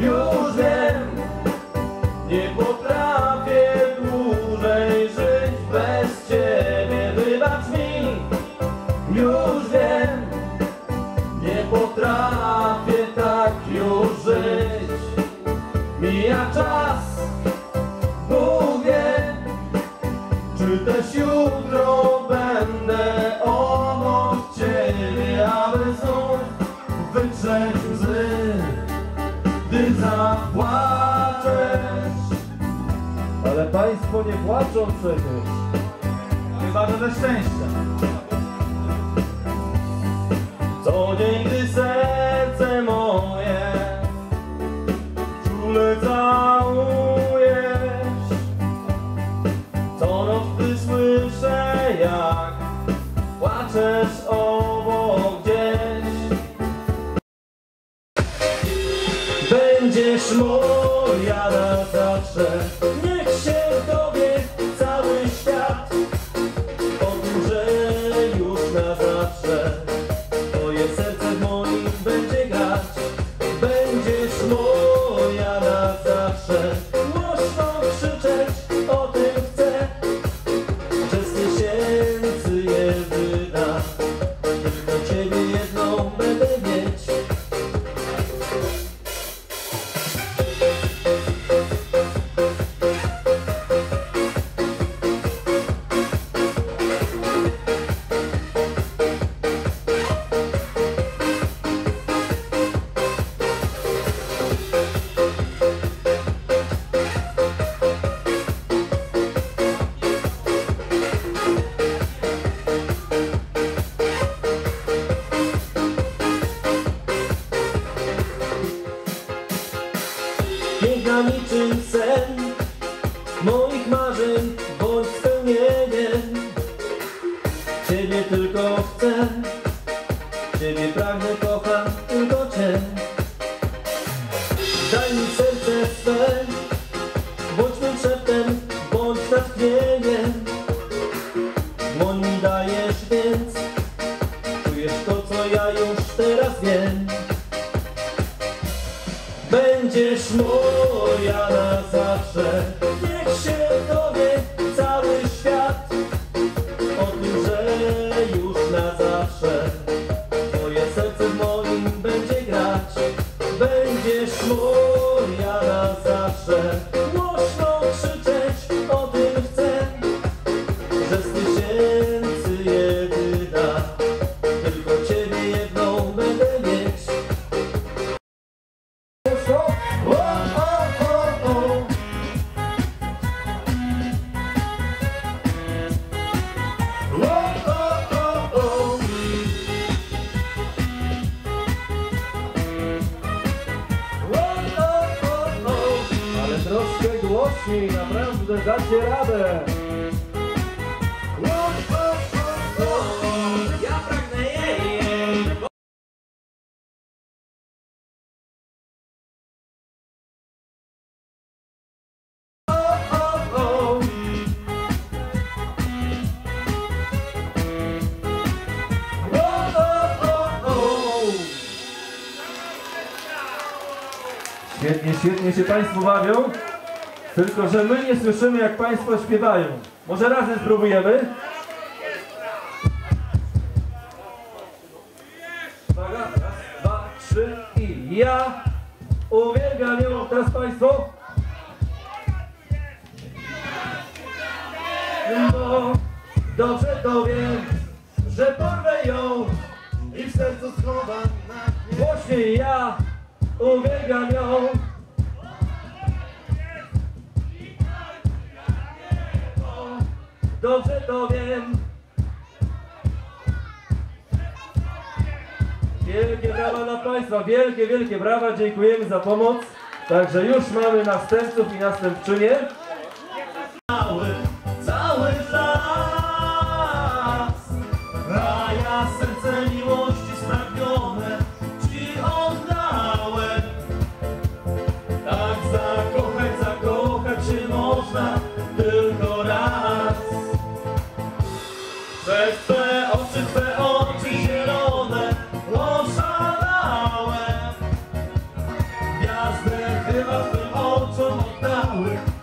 Już wiem, nie potrafię dłużej żyć bez Ciebie. Wybacz mi, już wiem, nie potrafię. Państwo nie płaczą przecież. Chyba, że ze szczęścia. Co dzień, gdy serce moje czule całujesz, co noc, gdy słyszę, jak płaczesz obok gdzieś. Będziesz moja na zawsze, na zawsze Będziesz moja na zawsze Niech się dowie cały świat O tym, że już na zawsze. Twoje serce w moim będzie troszkę głośniej, naprawdę dacie radę. Świetnie, świetnie się państwo bawią. Tylko, że my nie słyszymy, jak państwo śpiewają. Może razem spróbujemy? Uwaga, raz, dwa, trzy i ja uwielbiam ją. Teraz państwo. No, dobrze to wiem, że porwę ją i w sercu schowam na. Głośniej ja uwielbiam ją. Dobrze to wiem. Wielkie brawa dla Państwa, wielkie, wielkie brawa, dziękujemy za pomoc. Także już mamy następców i następczynie. give up an ultimate power.